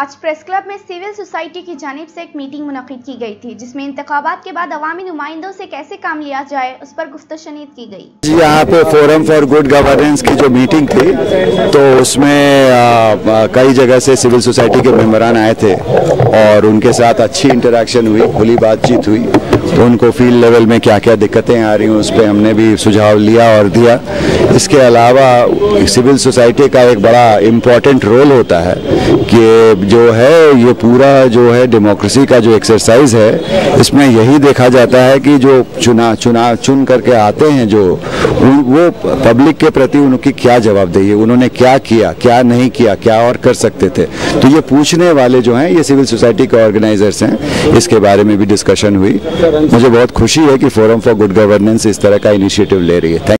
आज press club में civil society की जानब से एक मीटिंग मुनद की गई थी, जिसमें इंतबात के बाद अवामी नुमाइंदों से कैसे काम लिया जाए, उस पर गुफ्त शनीद की गई। जी, यहाँ पे फोरम फॉर गुड गवर्नेंस की जो मीटिंग थी तो उसमें कई जगह से सिविल सोसाइटी के मेम्बरान आए थे और उनके साथ अच्छी इंटरेक्शन हुई, खुली बातचीत हुई। तो उनको फ़ील्ड लेवल में क्या क्या दिक्कतें आ रही हैं, उस पर हमने भी सुझाव लिया और दिया। इसके अलावा सिविल सोसाइटी का एक बड़ा इंपॉर्टेंट रोल होता है कि जो है, ये पूरा जो है डेमोक्रेसी का जो एक्सरसाइज है, इसमें यही देखा जाता है कि जो चुना चुना, चुन करके आते हैं जो वो पब्लिक के प्रति उनकी क्या जवाबदेही उन्होंने क्या किया, क्या नहीं किया, क्या और कर सकते थे। तो ये पूछने वाले जो हैं, ये सिविल सोसाइटी के ऑर्गेनाइजर्स हैं। इसके बारे में भी डिस्कशन हुई। मुझे बहुत खुशी है कि फोरम फॉर गुड गवर्नेंस इस तरह का इनिशिएटिव ले रही है।